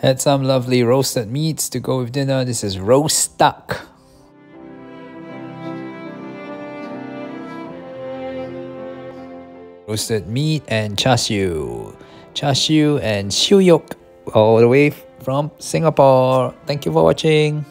Had some lovely roasted meats to go with dinner. This is roast duck. Roasted meat and char siew. Char siew and siu yok all the way from Singapore. Thank you for watching.